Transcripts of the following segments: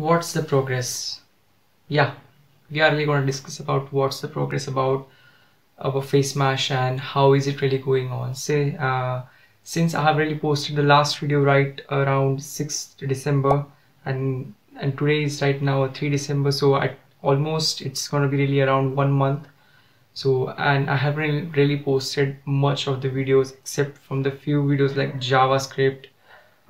what's the progress? Yeah we are really going to discuss about what's the progress about our FaceMash and how is it really going on. Say uh, since I have really posted the last video right around 6th December and and today is right now 3 December so I almost it's going to be really around one month. So and I haven't really posted much of the videos except from the few videos like JavaScript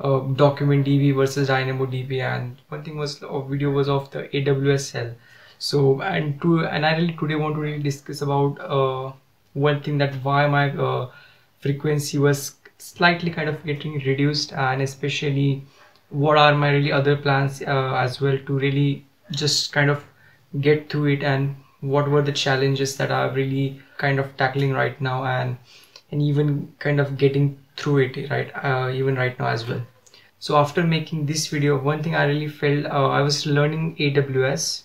document DB versus DynamoDB and one thing was a video was of the AWS Hell so and to and I really today want to really discuss about uh, one thing that why my uh, frequency was slightly kind of getting reduced and especially what are my really other plans uh, as well to really just kind of get through it and what were the challenges that are really kind of tackling right now and and even kind of getting through it right uh, even right now as well. So after making this video one thing i really felt uh, i was learning aws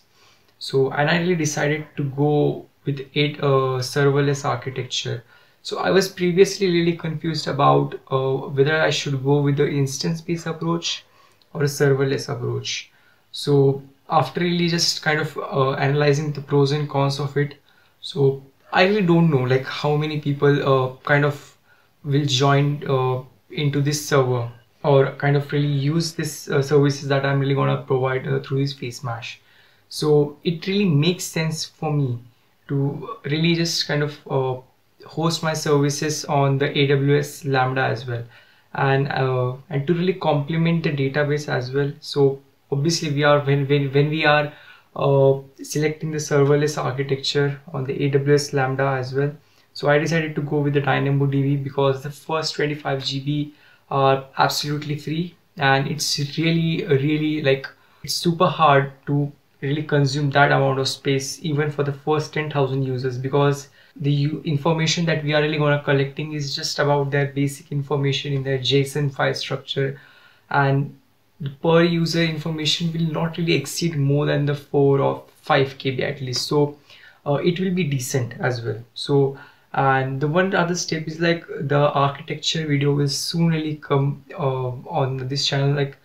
so and i really decided to go with it uh, serverless architecture. So i was previously really confused about uh, whether i should go with the instance based approach or a serverless approach. So after really just kind of uh, analyzing the pros and cons of it so i really don't know like how many people uh, kind of will join uh, into this server or kind of really use this uh, services that i'm really going to provide uh, through this FaceMash so it really makes sense for me to really just kind of uh, host my services on the aws lambda as well and and to really complement the database as well so obviously we are when when, when we are uh, selecting the serverless architecture on the AWS Lambda as well. So I decided to go with the DynamoDB because the first 25 GB are absolutely free and it's really really like it's super hard to really consume that amount of space even for the first 10,000 users because the information that we are really going to collecting is just about their basic information in their JSON file structure and the per user information will not really exceed more than the 4 or 5 kb at least. So uh, it will be decent as well. So and the one other step is like the architecture video will soon really come uh, on this channel like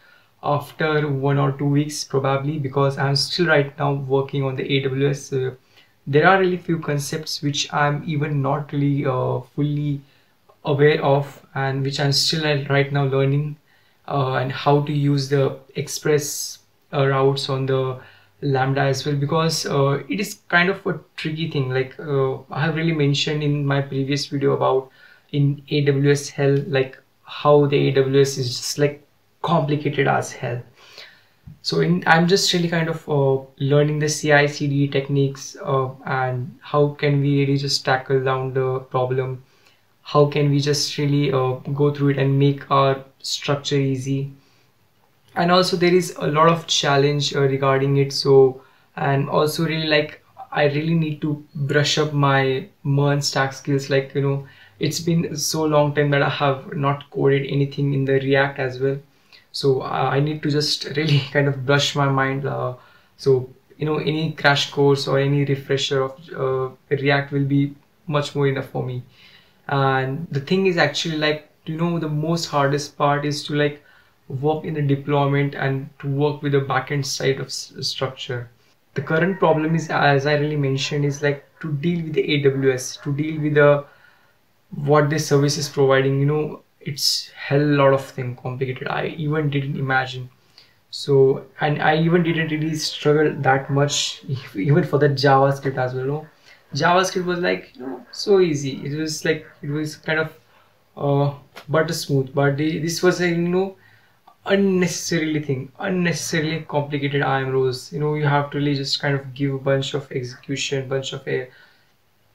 after one or two weeks probably because i'm still right now working on the aws uh, there are really few concepts which i'm even not really uh, fully aware of and which i'm still right now learning uh, and how to use the express uh, routes on the lambda as well because uh, it is kind of a tricky thing. Like uh, i have really mentioned in my previous video about in aws hell like how the aws is just like complicated as hell. So in, i'm just really kind of uh, learning the ci cd techniques uh, and how can we really just tackle down the problem? How can we just really uh, go through it and make our structure easy and also there is a lot of challenge uh, regarding it so and also really like I really need to brush up my MERN stack skills. Like you know it's been so long time that I have not coded anything in the React as well. So I need to just really kind of brush my mind uh, so you know any crash course or any refresher of uh, React will be much more enough for me. And the thing is actually like you know the most hardest part is to like work in the deployment and to work with the backend side of structure. The current problem is as i really mentioned is like to deal with the aws to deal with the what the service is providing you know it's hell lot of thing complicated. I even didn't imagine. So and i even didn't really struggle that much even for the javascript as well you know? javascript was like you know so easy. It was like it was kind of uh butter smooth. But the, this was a you know unnecessarily thing unnecessarily complicated IAM roles you know you have to really just kind of give a bunch of execution bunch of a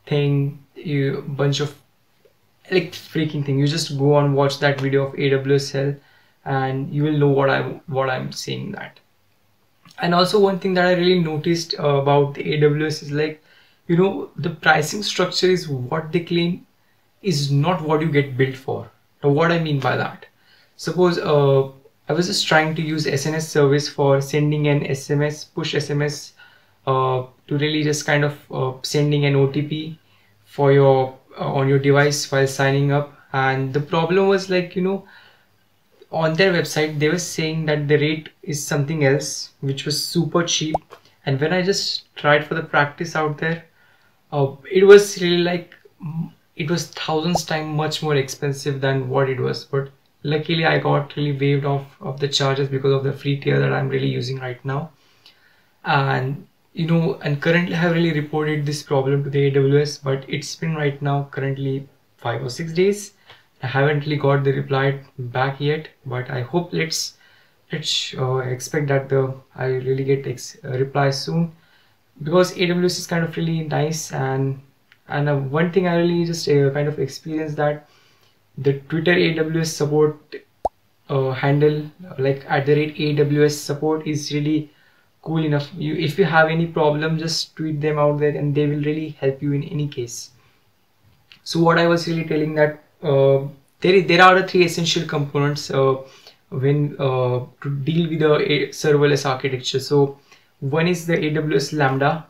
thing you bunch of like freaking thing. You just go and watch that video of aws hell and you will know what i'm what i'm saying that. And also one thing that i really noticed uh, about the aws is like you know the pricing structure is what they claim is not what you get billed for. Now what i mean by that suppose uh, i was just trying to use sns service for sending an sms push sms uh, to really just kind of uh, sending an otp for your uh, on your device while signing up. And the problem was like you know on their website they were saying that the rate is something else which was super cheap. And when I just tried for the practice out there uh, it was really like it was thousands times much more expensive than what it was. But luckily I got really waived off of the charges because of the free tier that I'm really using right now. And you know and currently I have really reported this problem to the AWS but it's been right now currently five or six days. I haven't really got the reply back yet but I hope let's let's uh, expect that the I really get ex uh, reply soon. Because AWS is kind of really nice and and uh, one thing I really just uh, kind of experienced that the Twitter AWS support uh, handle like at the rate AWS support is really cool enough. You if you have any problem just tweet them out there and they will really help you in any case. So what I was really telling that uh, there there are the three essential components uh, when uh, to deal with the serverless architecture. So one is the AWS Lambda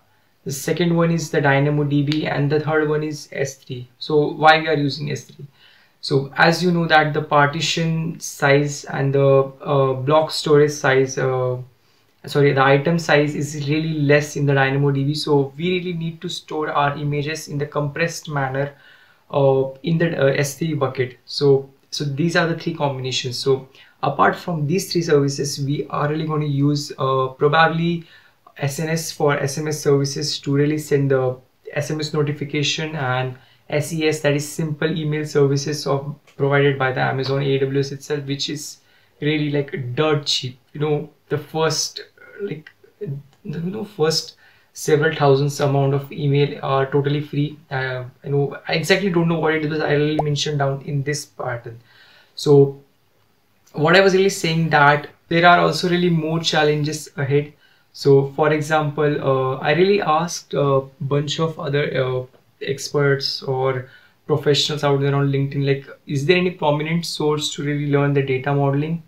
the second one is the DynamoDB and the third one is S3 so why we are using S3 so as you know that the partition size and the uh, block storage size uh, sorry the item size is really less in the DynamoDB so we really need to store our images in the compressed manner uh, in the uh, S3 bucket. So so these are the three combinations. So apart from these three services we are really going to use uh, probably SNS for SMS services to really send the SMS notification and SES that is simple email services of provided by the Amazon AWS itself which is really like dirt cheap. You know the first like you know first several thousands amount of email are totally free. Uh, know I exactly don't know what it is I really mentioned down in this pattern. So what I was really saying that there are also really more challenges ahead. So for example uh, I really asked a bunch of other uh, experts or professionals out there on LinkedIn like is there any prominent source to really learn the data modeling?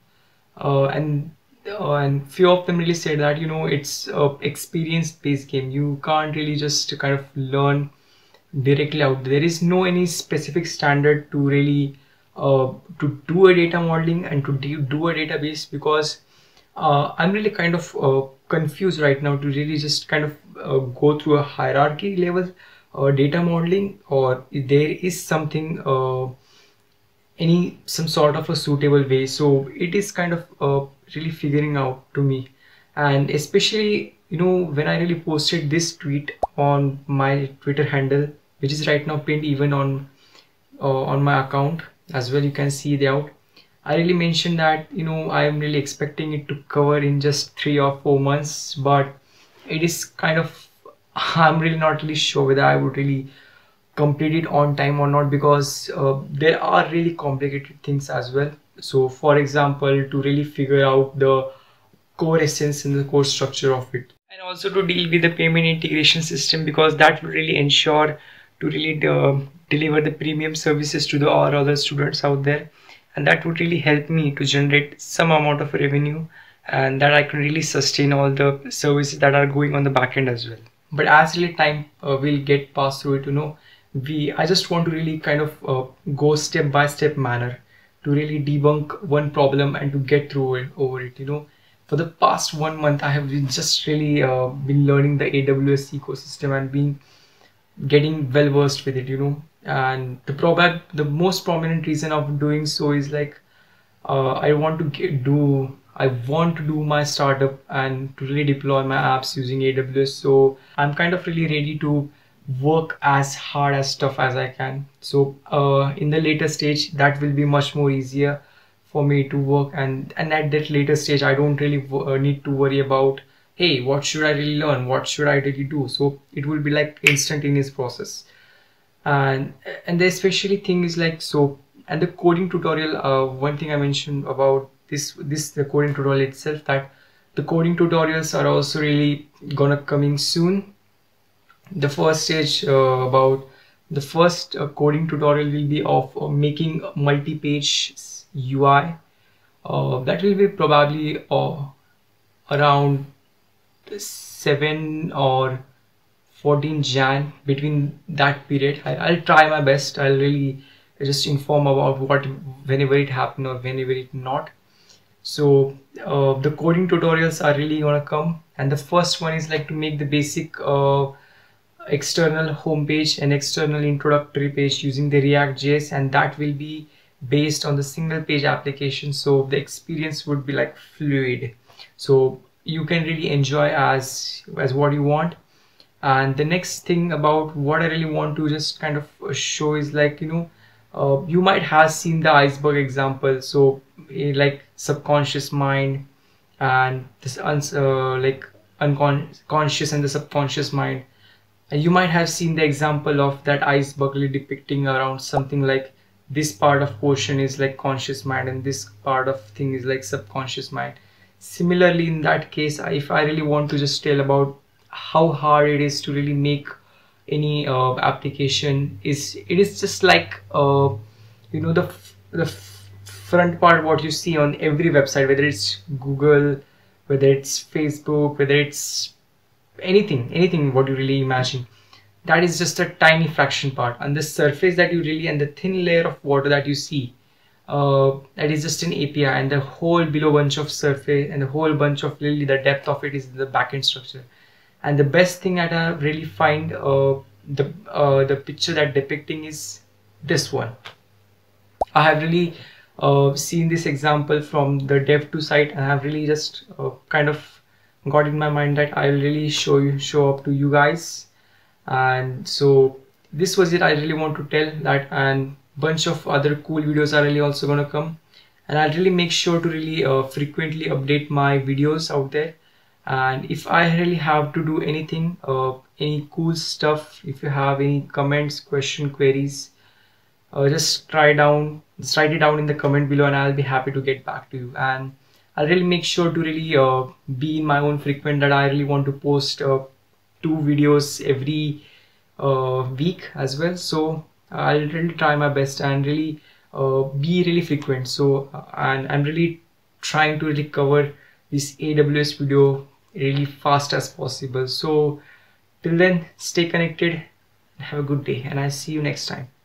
Uh, and uh, and few of them really said that you know it's a experience based game. You can't really just kind of learn directly out. There is no any specific standard to really uh, to do a data modeling and to do a database because uh, I'm really kind of uh, confused right now to really just kind of uh, go through a hierarchy level uh, data modeling or there is something any some sort of a suitable way. So it is kind of uh, really figuring out to me. And especially you know when i really posted this tweet on my twitter handle which is right now pinned even on uh, on my account as well you can see it out. I really mentioned that you know i am really expecting it to cover in just three or four months but it is kind of i'm really not really sure whether i would really complete it on time or not because uh, there are really complicated things as well. So for example to really figure out the core essence and the core structure of it. And also to deal with the payment integration system because that will really ensure to really uh, deliver the premium services to the our other students out there. And that would really help me to generate some amount of revenue and that I can really sustain all the services that are going on the back end as well but as really time uh, will get passed through it you know we I just want to really kind of uh, go step by step manner to really debunk one problem and to get through it over it you know. For the past one month I have been just really uh, been learning the AWS ecosystem and being getting well versed with it you know. And the probab the most prominent reason of doing so is like uh, I want to get, do I want to do my startup and to really deploy my apps using AWS so I'm kind of really ready to work as hard as tough as I can. So uh, in the later stage, that will be much more easier for me to work and and at that later stage, I don't really uh, need to worry about hey, what should I really learn? What should I really do? So it will be like instantaneous process. And and the especially thing is like so and the coding tutorial. Uh, one thing I mentioned about this this the coding tutorial itself that the coding tutorials are also really gonna coming soon. The first stage uh, about the first uh, coding tutorial will be of uh, making multi-page UI that will be probably around 7 or 14 Jan between that period. I, will try my best. I'll really just inform about what whenever it happen or whenever it not so uh, the coding tutorials are really gonna come. And the first one is like to make the basic uh, external homepage and external introductory page using the react.js and that will be based on the single page application. So the experience would be like fluid. So you can really enjoy as as what you want. And the next thing about what I really want to just kind of show is like you know uh, you might have seen the iceberg example. So like subconscious mind and this uh, like unconscious and the subconscious mind. And you might have seen the example of that iceberg depicting around something like this part of portion is like conscious mind and this part of thing is like subconscious mind. Similarly in that case if i really want to just tell about how hard it is to really make any uh, application is it is just like uh, you know the the front part what you see on every website whether it's google whether it's facebook whether it's anything anything what you really imagine. That is just a tiny fraction part. And the surface that you really and the thin layer of water that you see uh, that is just an API and the whole below bunch of surface and the whole bunch of really the depth of it is the backend structure. And the best thing that I really find uh, the uh, the picture that depicting is this one. I have really uh, seen this example from the dev.to site and I have really just uh, kind of got in my mind that I'll really show you show up to you guys. And so this was it. I really want to tell that and bunch of other cool videos are really also gonna come. And I'll really make sure to really uh, frequently update my videos out there. And if I really have to do anything uh, any cool stuff if you have any comments question queries uh, just try down just write it down in the comment below and I'll be happy to get back to you. And I'll really make sure to really uh, be in my own frequent that I really want to post uh, two videos every uh, week as well. So I'll really try my best and really uh, be really frequent. So and I'm really trying to really cover this AWS video really fast as possible. So till then stay connected have a good day and I'll see you next time